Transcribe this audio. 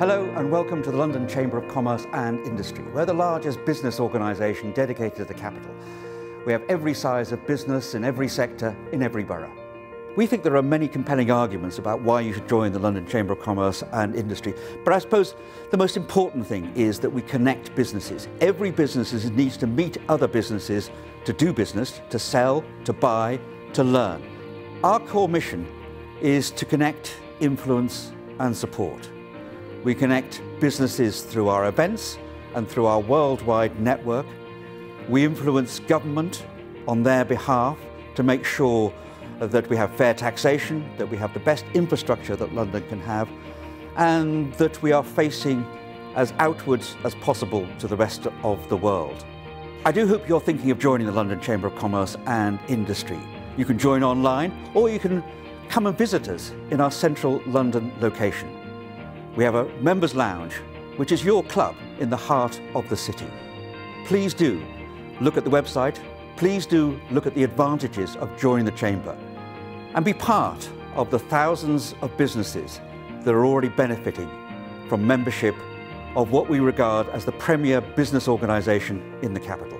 Hello and welcome to the London Chamber of Commerce and Industry. We're the largest business organisation dedicated to the capital. We have every size of business in every sector, in every borough. We think there are many compelling arguments about why you should join the London Chamber of Commerce and Industry, but I suppose the most important thing is that we connect businesses. Every business needs to meet other businesses to do business, to sell, to buy, to learn. Our core mission is to connect, influence and support. We connect businesses through our events and through our worldwide network. We influence government on their behalf to make sure that we have fair taxation, that we have the best infrastructure that London can have, and that we are facing as outwards as possible to the rest of the world. I do hope you're thinking of joining the London Chamber of Commerce and Industry. You can join online or you can come and visit us in our central London location. We have a members lounge, which is your club in the heart of the city. Please do look at the website. Please do look at the advantages of joining the Chamber and be part of the thousands of businesses that are already benefiting from membership of what we regard as the premier business organisation in the capital.